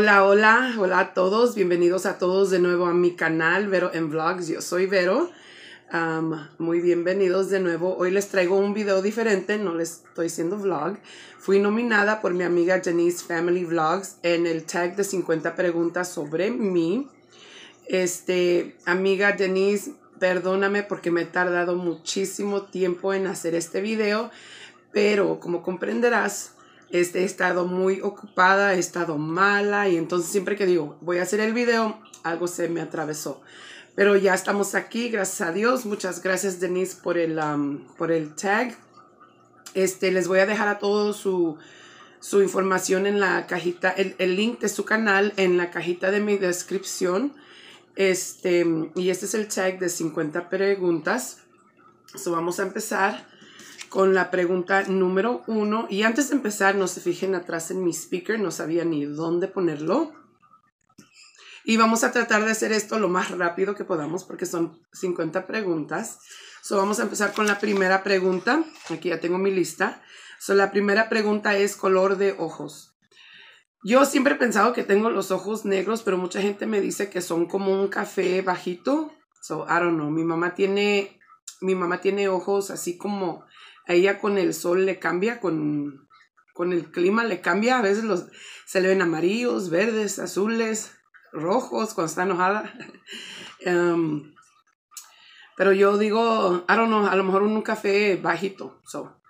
Hola, hola, hola a todos. Bienvenidos a todos de nuevo a mi canal Vero en Vlogs. Yo soy Vero. Um, muy bienvenidos de nuevo. Hoy les traigo un video diferente, no les estoy haciendo vlog. Fui nominada por mi amiga Janice Family Vlogs en el tag de 50 preguntas sobre mí. Este, amiga Janice, perdóname porque me he tardado muchísimo tiempo en hacer este video, pero como comprenderás, este, he estado muy ocupada, he estado mala y entonces siempre que digo voy a hacer el video, algo se me atravesó. Pero ya estamos aquí, gracias a Dios. Muchas gracias Denise por el, um, por el tag. Este, les voy a dejar a todos su, su información en la cajita, el, el, link de su canal en la cajita de mi descripción. Este, y este es el tag de 50 preguntas. So, vamos a empezar con la pregunta número uno. Y antes de empezar, no se fijen atrás en mi speaker, no sabía ni dónde ponerlo. Y vamos a tratar de hacer esto lo más rápido que podamos porque son 50 preguntas. So, vamos a empezar con la primera pregunta. Aquí ya tengo mi lista. So, la primera pregunta es color de ojos. Yo siempre he pensado que tengo los ojos negros, pero mucha gente me dice que son como un café bajito. So, I don't know. Mi mamá tiene, mi mamá tiene ojos así como a ella con el sol le cambia, con, con el clima le cambia. A veces los, se le ven amarillos, verdes, azules rojos cuando está enojada. um, pero yo digo, I don't know, a lo mejor un café bajito. So.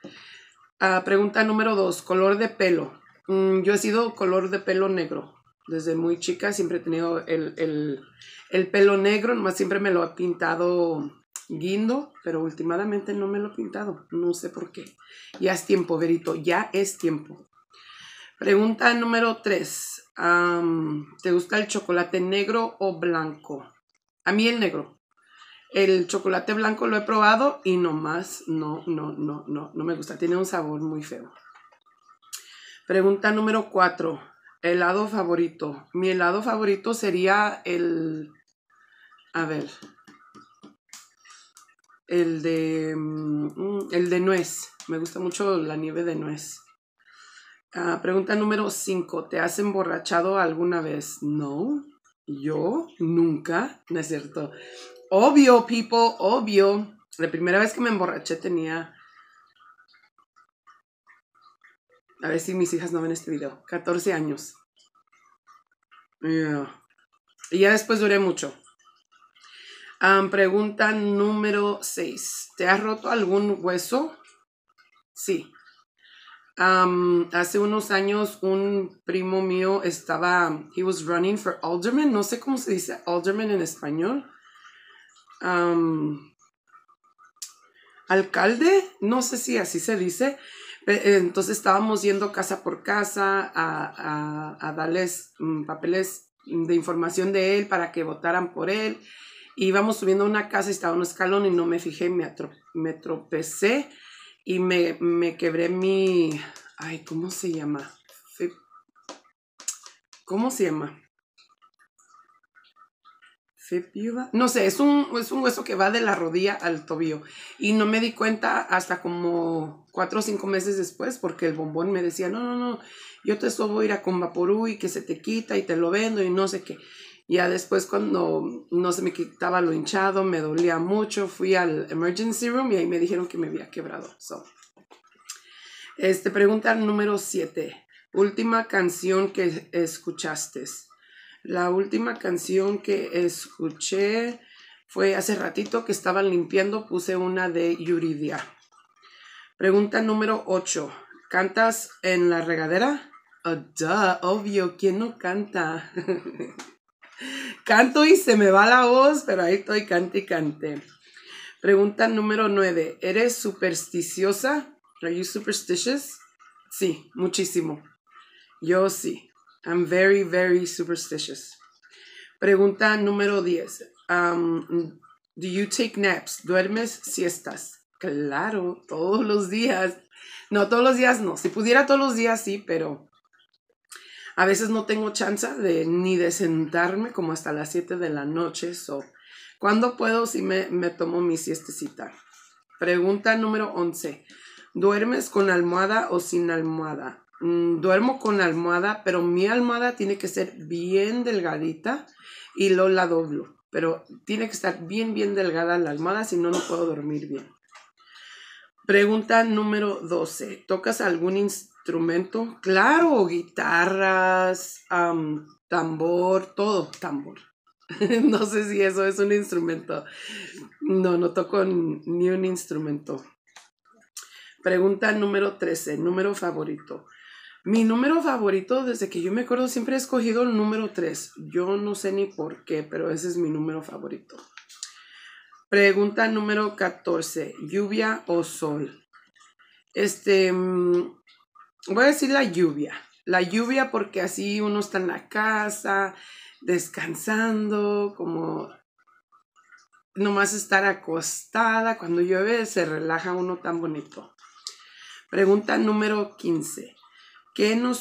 Uh, pregunta número dos, color de pelo. Mm, yo he sido color de pelo negro. Desde muy chica siempre he tenido el, el, el pelo negro, nomás siempre me lo ha pintado guindo, pero últimamente no me lo he pintado. No sé por qué. Ya es tiempo, Verito, ya es tiempo. Pregunta número 3. ¿Te gusta el chocolate negro o blanco? A mí el negro. El chocolate blanco lo he probado y nomás no, no, no, no, no me gusta. Tiene un sabor muy feo. Pregunta número 4. Helado favorito. Mi helado favorito sería el... A ver. El de... Mm, el de nuez. Me gusta mucho la nieve de nuez. Uh, pregunta número 5. ¿Te has emborrachado alguna vez? No. Yo nunca, ¿no es cierto? Obvio, people, obvio. La primera vez que me emborraché tenía... A ver si mis hijas no ven este video. 14 años. Y ya después duré mucho. Pregunta número 6. ¿Te has roto algún hueso? Sí. Hace unos años un primo mío estaba, he was running for alderman, no sé cómo se dice alderman en español. Alcalde, no sé si así se dice. Entonces estábamos yendo casa por casa a, darles um, papeles de información de él para que votaran por él. Íbamos subiendo a una casa, estaba un escalón y no me fijé, me, me tropecé y me, me quebré mi, ay, ¿cómo se llama? ¿Cómo se llama? No sé, es un, es un hueso que va de la rodilla al tobillo. Y no me di cuenta hasta como cuatro o cinco meses después, porque el bombón me decía, no, no, no, yo te subo a ir a con Vaporú y que se te quita y te lo vendo y no sé qué. Ya después cuando no se me quitaba lo hinchado, me dolía mucho, fui al emergency room y ahí me dijeron que me había quebrado. So. Este, pregunta número 7. Última canción que escuchaste. La última canción que escuché fue hace ratito que estaba limpiando, puse una de Yuridia. Pregunta número 8. ¿Cantas en la regadera? Oh, duh, obvio, ¿quién no canta? Canto y se me va la voz, pero ahí estoy, cante y cante. Pregunta número 9. ¿Eres supersticiosa? Are you superstitious? Sí, muchísimo. Yo sí. I'm very, very superstitious. Pregunta número 10. Um, do you take naps? ¿Duermes siestas? Claro, todos los días. No, todos los días no. Si pudiera todos los días sí, pero a veces no tengo chance de ni de sentarme como hasta las 7 de la noche. So, cuando puedo, sí me, me tomo mi siestecita. Pregunta número 11. ¿Duermes con almohada o sin almohada? mm, duermo con almohada, pero mi almohada tiene que ser bien delgadita y luego la doblo. Pero tiene que estar bien, bien delgada la almohada, si no, no puedo dormir bien. Pregunta número 12. ¿Tocas algún instrumento? Claro, guitarras, tambor, todo, tambor. no sé si eso es un instrumento. No, no toco ni un instrumento. Pregunta número 13, número favorito. Mi número favorito, desde que yo me acuerdo, siempre he escogido el número 3. Yo no sé ni por qué, pero ese es mi número favorito. Pregunta número 14, lluvia o sol. Este, mm, voy a decir la lluvia. La lluvia porque así uno está en la casa, descansando, como nomás estar acostada. Cuando llueve se relaja uno tan bonito. Pregunta número 15. ¿Qué no,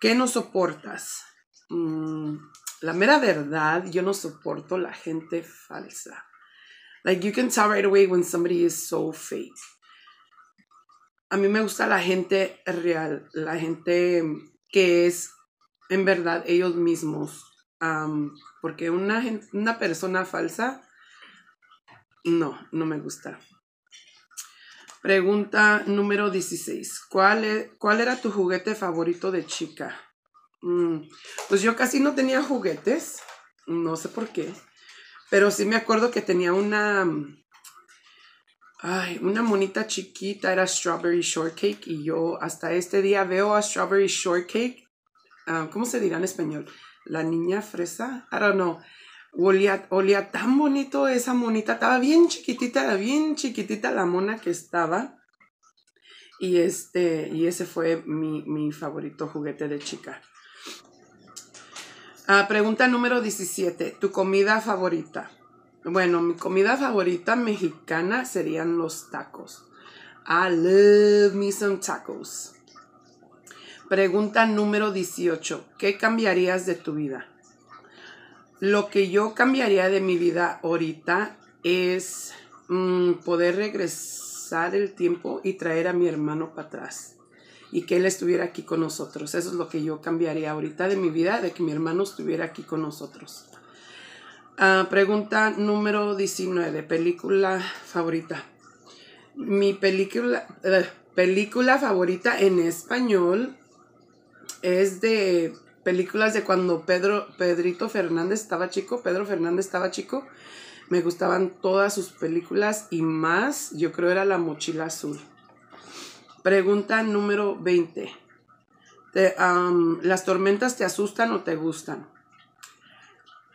qué no soportas? Mm, la mera verdad, yo no soporto la gente falsa. Like you can tell right away when somebody is so fake. A mí me gusta la gente real, la gente que es en verdad ellos mismos. porque una, una persona falsa, no, no me gusta. Pregunta número 16. ¿Cuál, e, ¿Cuál era tu juguete favorito de chica? Mm, pues yo casi no tenía juguetes, no sé por qué, pero sí me acuerdo que tenía una, ay, una monita chiquita, era Strawberry Shortcake, y yo hasta este día veo a Strawberry Shortcake, ah, ¿cómo se dirá en español? La niña fresa, I don't know. Olía, olía tan bonito esa monita, estaba bien chiquitita, bien chiquitita la mona que estaba. Y este, y ese fue mi, mi favorito juguete de chica. Ah, pregunta número 17. ¿Tu comida favorita? Bueno, mi comida favorita mexicana serían los tacos. I love me some tacos. Pregunta número 18. ¿Qué cambiarías de tu vida? Lo que yo cambiaría de mi vida ahorita es mm, poder regresar el tiempo y traer a mi hermano para atrás y que él estuviera aquí con nosotros. Eso es lo que yo cambiaría ahorita de mi vida, de que mi hermano estuviera aquí con nosotros. Ah, pregunta número 19, película favorita. Mi película, eh, película favorita en español es de películas de cuando Pedro, Pedrito Fernández estaba chico, Pedro Fernández estaba chico. Me gustaban todas sus películas y más, yo creo era La Mochila Azul. Pregunta número 20. ¿Las tormentas te asustan o te gustan?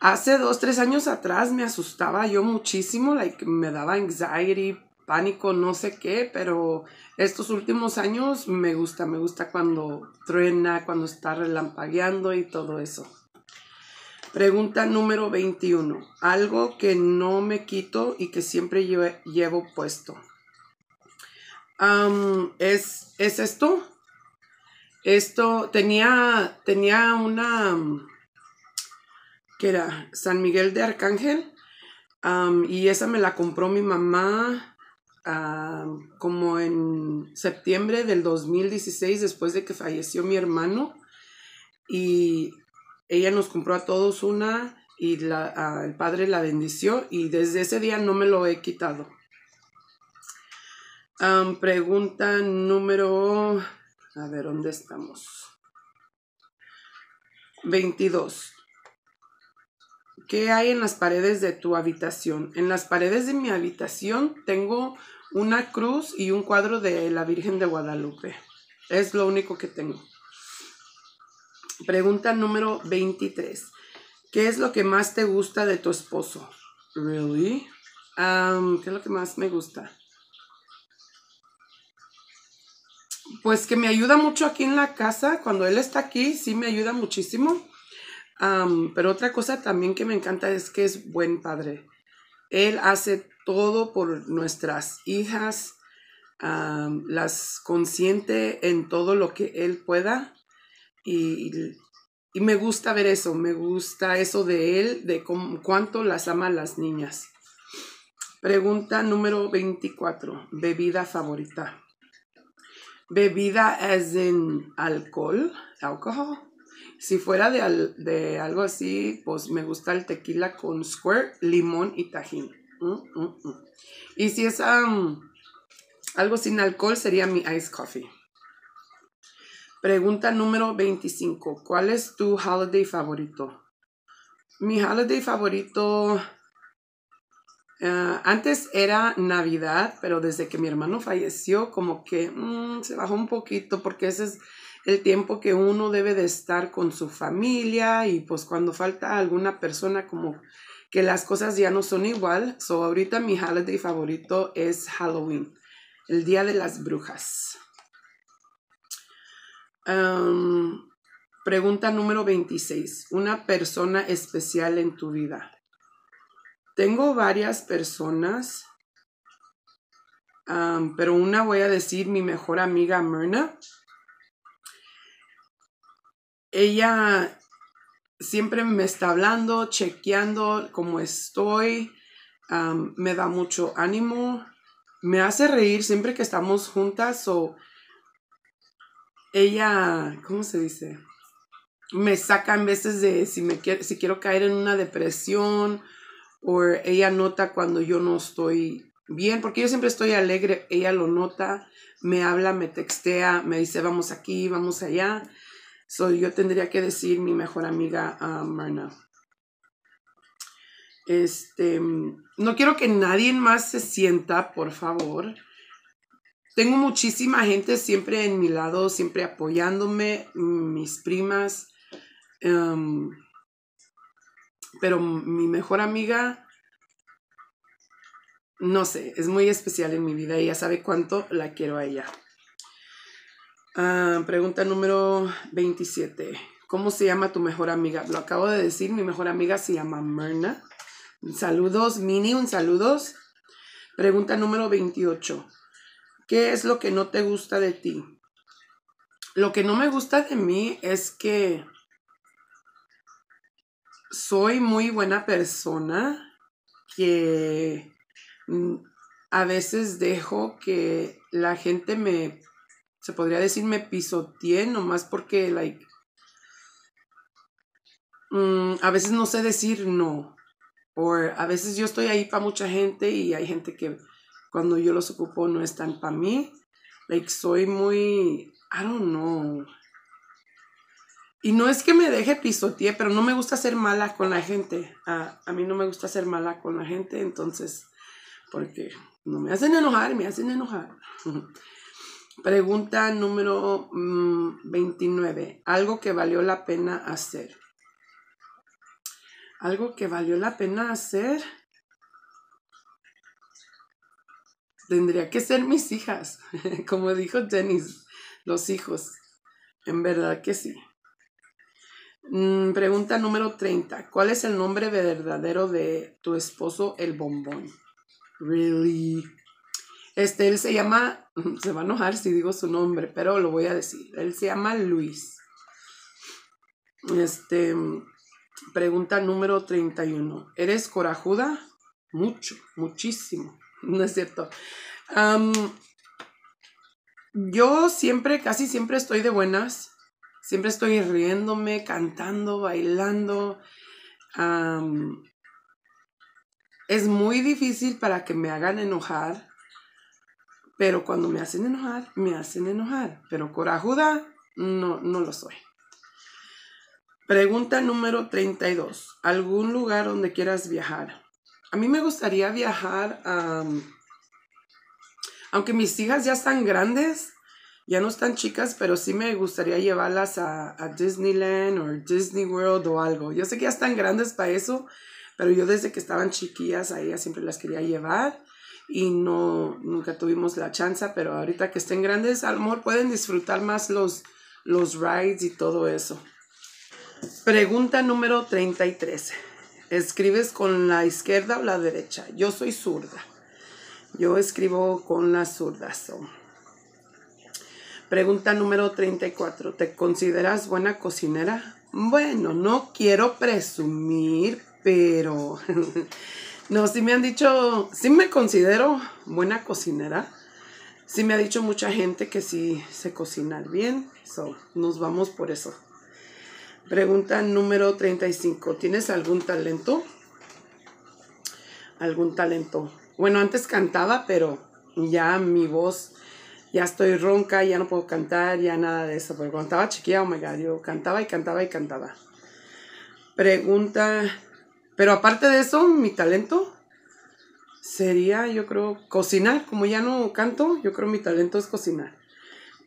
Hace dos, tres años atrás me asustaba yo muchísimo, like, me daba anxiety, pánico, no sé qué, pero estos últimos años me gusta, me gusta cuando truena, cuando está relampagueando y todo eso. Pregunta número 21. Algo que no me quito y que siempre llevo puesto es, es esto. Esto tenía, tenía una, que era San Miguel de Arcángel, y esa me la compró mi mamá como en septiembre del 2016, después de que falleció mi hermano, y ella nos compró a todos una y la, el padre la bendició y desde ese día no me lo he quitado pregunta número... A ver, ¿dónde estamos? 22. ¿Qué hay en las paredes de tu habitación? En las paredes de mi habitación tengo una cruz y un cuadro de la Virgen de Guadalupe. Es lo único que tengo. Pregunta número 23. ¿Qué es lo que más te gusta de tu esposo? Really? ¿Qué es lo que más me gusta? pues que me ayuda mucho aquí en la casa. Cuando él está aquí, sí me ayuda muchísimo. Pero otra cosa también que me encanta es que es buen padre. Él hace todo por nuestras hijas, las consiente en todo lo que él pueda. Y, me gusta ver eso, me gusta eso de él, de cuánto las ama las niñas. Pregunta número 24, bebida favorita. bebida es en alcohol, alcohol. Si fuera de, de, algo así, pues me gusta el tequila con squirt, limón y tajín. Mm, mm, mm. Y si es algo sin alcohol, sería mi ice coffee. Pregunta número 25. ¿Cuál es tu holiday favorito? Mi holiday favorito eh, antes era Navidad, pero desde que mi hermano falleció, como que se bajó un poquito porque ese es el tiempo que uno debe de estar con su familia y pues cuando falta alguna persona como que las cosas ya no son igual. So ahorita mi holiday favorito es Halloween, el Día de las Brujas. Um, pregunta número 26. Una persona especial en tu vida. Tengo varias personas, pero una voy a decir mi mejor amiga Myrna. Ella siempre me está hablando, chequeando cómo estoy, me da mucho ánimo, me hace reír siempre que estamos juntas o ella, ¿cómo se dice? Me saca en veces de si, me si quiero caer en una depresión o ella nota cuando yo no estoy bien, porque yo siempre estoy alegre, ella lo nota, me habla, me textea, me dice vamos aquí, vamos allá. So, yo tendría que decir mi mejor amiga uh, Marna. Este, no quiero que nadie más se sienta, por favor. Tengo muchísima gente siempre en mi lado, siempre apoyándome, mis primas. Um, pero mi mejor amiga, no sé, es muy especial en mi vida. Ella sabe cuánto la quiero a ella. Ah, pregunta número 27. ¿Cómo se llama tu mejor amiga? Lo acabo de decir, mi mejor amiga se llama Myrna. Saludos, Mini, un saludos. Pregunta número 28. ¿Qué es lo que no te gusta de ti? Lo que no me gusta de mí es que soy muy buena persona que mm, a veces dejo que la gente me, se podría decir, me pisotee nomás porque, like, mm, a veces no sé decir no. O a veces yo estoy ahí para mucha gente y hay gente que cuando yo los ocupo no están para mí. Like, soy muy, I don't know. Y no es que me deje pisotear, pero no me gusta ser mala con la gente. A, mí no me gusta ser mala con la gente, entonces, porque no me hacen enojar, me hacen enojar. Pregunta número 29. Mm, Algo que valió la pena hacer. Algo que valió la pena hacer. Tendría que ser mis hijas. Como dijo Dennis, los hijos. En verdad que sí. Mm, pregunta número 30. ¿Cuál es el nombre verdadero de tu esposo, el bombón? Really? Este, él se llama, se va a enojar si digo su nombre, pero lo voy a decir. Él se llama Luis. Este, pregunta número 31. ¿Eres corajuda? Mucho, muchísimo. No es cierto. yo siempre, casi siempre estoy de buenas. Siempre estoy riéndome, cantando, bailando. es muy difícil para que me hagan enojar, pero cuando me hacen enojar, me hacen enojar. Pero corajuda, no, no lo soy. Pregunta número 32. ¿Algún lugar donde quieras viajar? A mí me gustaría viajar, aunque mis hijas ya están grandes, ya no están chicas, pero sí me gustaría llevarlas a, Disneyland o Disney World o algo. Yo sé que ya están grandes para eso, pero yo desde que estaban chiquillas a ellas siempre las quería llevar y no, nunca tuvimos la chance, pero ahorita que estén grandes, a lo pueden disfrutar más los, los rides y todo eso. Pregunta número 33. ¿Escribes con la izquierda o la derecha? Yo soy zurda. Yo escribo con la zurda. Pregunta número 34. ¿Te consideras buena cocinera? Bueno, no quiero presumir, pero no, sí me han dicho, sí me considero buena cocinera. sí me ha dicho mucha gente que sí sé cocinar bien, so nos vamos por eso. Pregunta número 35. ¿Tienes algún talento? ¿Algún talento? Bueno, antes cantaba, pero ya mi voz, ya estoy ronca, ya no puedo cantar, ya nada de eso. Pero cuando estaba chiquilla, oh my God, yo cantaba y cantaba y cantaba. Pregunta, pero aparte de eso, mi talento sería, yo creo, cocinar. Como ya no canto, yo creo mi talento es cocinar.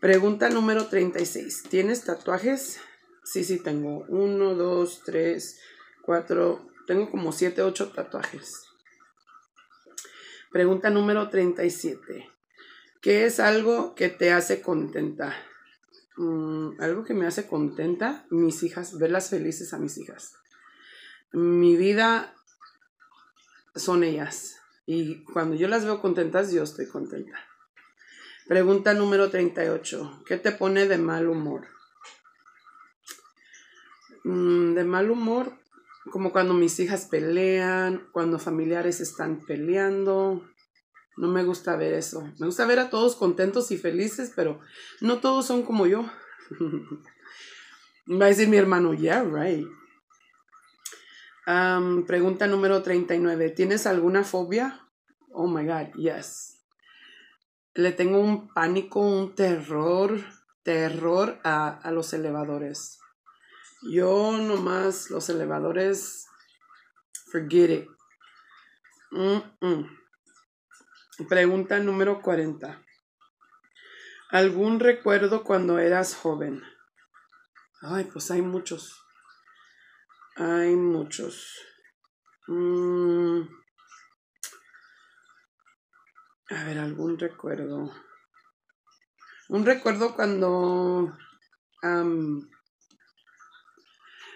Pregunta número 36. ¿Tienes tatuajes? Sí, sí, tengo uno, dos, tres, cuatro, tengo como siete, ocho tatuajes. Pregunta número 37. ¿Qué es algo que te hace contenta? Mm, algo que me hace contenta, mis hijas, verlas felices a mis hijas. Mi vida son ellas. Y cuando yo las veo contentas, yo estoy contenta. Pregunta número 38. ¿Qué te pone de mal humor? Mm, de mal humor, como cuando mis hijas pelean, cuando familiares están peleando. No me gusta ver eso. Me gusta ver a todos contentos y felices, pero no todos son como yo. Va a decir mi hermano, yeah, right. Pregunta número 39. ¿Tienes alguna fobia? Oh my God, yes. Le tengo un pánico, un terror, terror a, a los elevadores. Yo nomás los elevadores, forget it. Pregunta número 40. ¿Algún recuerdo cuando eras joven? Ay, pues hay muchos. Hay muchos. Mm. A ver, algún recuerdo. Un recuerdo cuando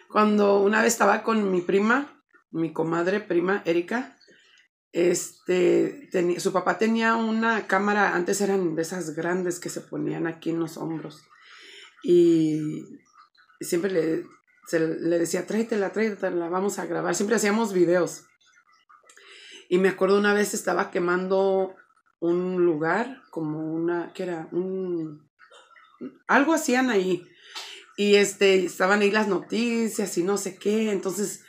cuando una vez estaba con mi prima, mi comadre prima Erika, este, su papá tenía una cámara, antes eran de esas grandes que se ponían aquí en los hombros. Y siempre le, le decía, tráetela, tráetela, vamos a grabar. Siempre hacíamos videos. Y me acuerdo una vez estaba quemando un lugar, como una, ¿qué era? Un, algo hacían ahí. Y este, estaban ahí las noticias y no sé qué. Entonces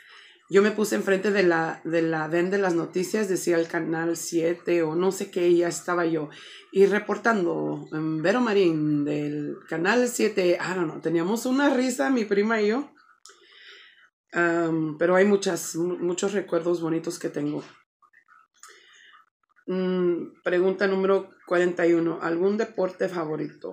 yo me puse enfrente de la, de la ven de las noticias, decía el canal 7 o no sé qué, y ya estaba yo. Y reportando, en Vero Marín del canal 7, ah, no, no, teníamos una risa, mi prima y yo. Pero hay muchas, muchos recuerdos bonitos que tengo. Mm, pregunta número 41. ¿Algún deporte favorito?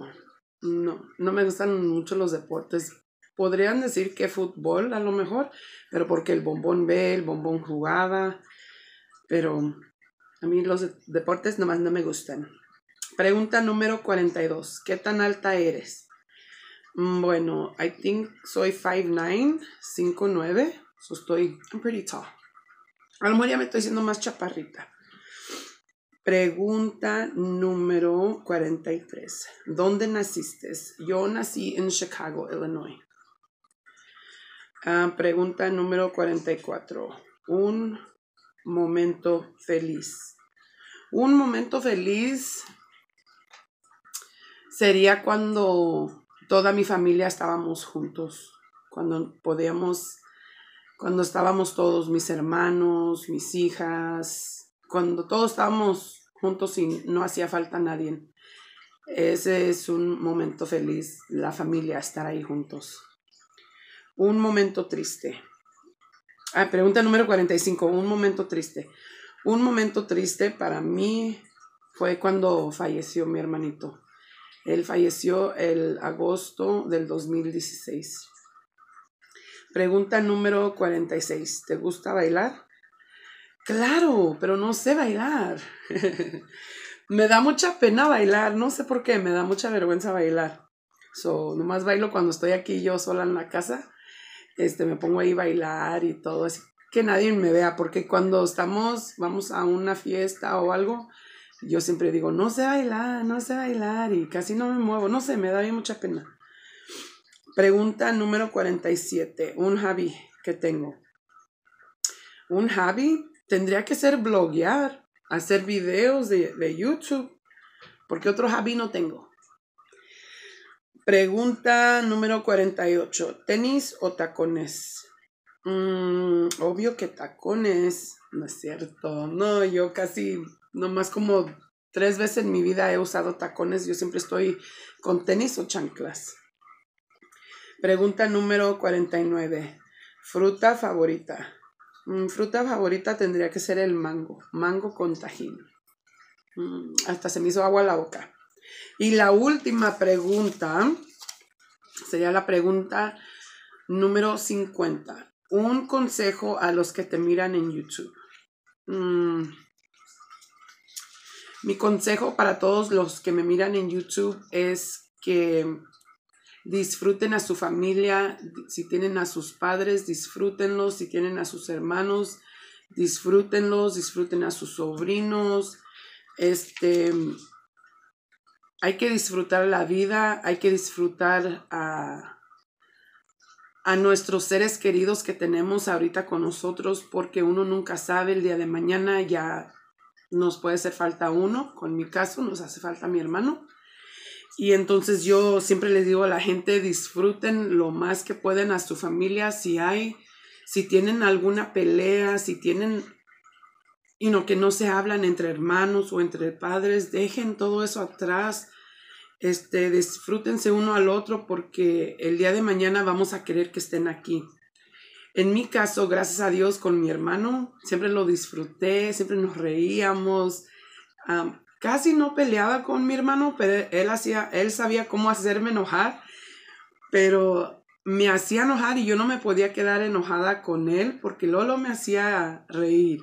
No, no me gustan mucho los deportes. Podrían decir que fútbol a lo mejor, pero porque el bombón ve, el bombón jugaba. Pero a mí los deportes nomás no me gustan. Pregunta número 42. ¿Qué tan alta eres? Mm, bueno, I think soy 5'9, 5'9. So estoy I'm pretty tall. A lo mejor ya me estoy haciendo más chaparrita. Pregunta número 43. ¿Dónde naciste? Yo nací en Chicago, Illinois. Ah, pregunta número 44. Un momento feliz. Un momento feliz sería cuando toda mi familia estábamos juntos, cuando podíamos, cuando estábamos todos mis hermanos, mis hijas, cuando todos estábamos juntos y no hacía falta nadie. Ese es un momento feliz, la familia, estar ahí juntos. Un momento triste. Ah, pregunta número 45, un momento triste. Un momento triste para mí fue cuando falleció mi hermanito. Él falleció el agosto del 2016. Pregunta número 46. ¿Te gusta bailar? Claro, pero no sé bailar. me da mucha pena bailar, no sé por qué, me da mucha vergüenza bailar. So, nomás bailo cuando estoy aquí yo sola en la casa. Este, me pongo ahí a bailar y todo, así que nadie me vea, porque cuando estamos, vamos a una fiesta o algo, yo siempre digo, no sé bailar, no sé bailar, y casi no me muevo, no sé, me da bien mucha pena. Pregunta número 47, un hobby que tengo. Un hobby tendría que ser bloguear, hacer videos de, YouTube. porque otro hobby no tengo. Pregunta número 48. ¿Tenis o tacones? Mm, obvio que tacones. No es cierto. No, yo casi, nomás como tres veces en mi vida he usado tacones. Yo siempre estoy con tenis o chanclas. Pregunta número 49. Fruta favorita. Mm, fruta favorita tendría que ser el mango. Mango con tajín. Mm, hasta se me hizo agua la boca. Y la última pregunta sería la pregunta número 50. Un consejo a los que te miran en YouTube. Mm, mi consejo para todos los que me miran en YouTube es que disfruten a su familia, si tienen a sus padres, disfrútenlos, si tienen a sus hermanos, disfrútenlos, disfruten a sus sobrinos. Este, hay que disfrutar la vida, hay que disfrutar a, a nuestros seres queridos que tenemos ahorita con nosotros, porque uno nunca sabe el día de mañana ya nos puede hacer falta uno, con mi caso nos hace falta mi hermano. Y entonces yo siempre les digo a la gente, disfruten lo más que pueden a su familia, si hay, si tienen alguna pelea, si tienen, y no que no se hablan entre hermanos o entre padres, dejen todo eso atrás, este, disfrútense uno al otro porque el día de mañana vamos a querer que estén aquí. En mi caso, gracias a Dios, con mi hermano, siempre lo disfruté, siempre nos reíamos casi no peleaba con mi hermano, pero él hacía, él sabía cómo hacerme enojar, pero me hacía enojar y yo no me podía quedar enojada con él porque Lolo me hacía reír.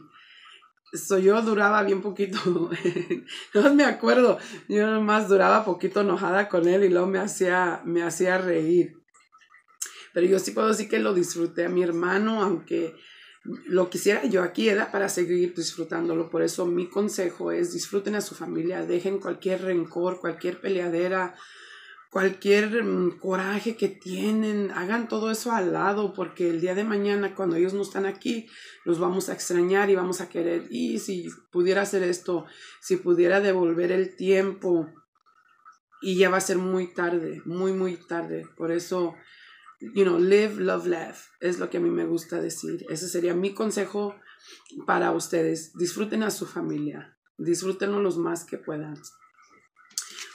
So, yo duraba bien poquito, no me acuerdo, yo nomás duraba poquito enojada con él y luego me hacía, me hacía reír. Pero yo sí puedo decir que lo disfruté a mi hermano, aunque lo quisiera yo aquí era para seguir disfrutándolo. Por eso mi consejo es disfruten a su familia, dejen cualquier rencor, cualquier peleadera, cualquier mm, coraje que tienen, hagan todo eso al lado, porque el día de mañana, cuando ellos no están aquí, los vamos a extrañar y vamos a querer, y si pudiera hacer esto, si pudiera devolver el tiempo, y ya va a ser muy tarde, muy, muy tarde. Por eso you know, live, love, laugh. Es lo que a mí me gusta decir. Ese sería mi consejo para ustedes. Disfruten a su familia. Disfrútenlo los más que puedan.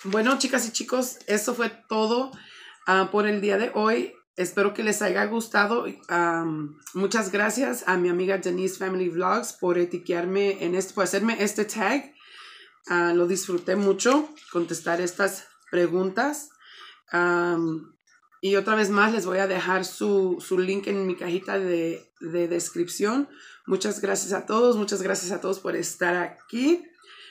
Bueno, chicas y chicos, eso fue todo ah, por el día de hoy. Espero que les haya gustado. muchas gracias a mi amiga Denise Family Vlogs por etiquearme en esto, por hacerme este tag. Ah, lo disfruté mucho contestar estas preguntas. Y otra vez más les voy a dejar su, link en mi cajita de, descripción. Muchas gracias a todos, muchas gracias a todos por estar aquí.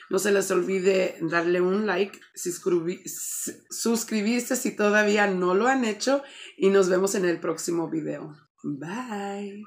No se les olvide darle un like, suscribirse si todavía no lo han hecho y nos vemos en el próximo video. Bye.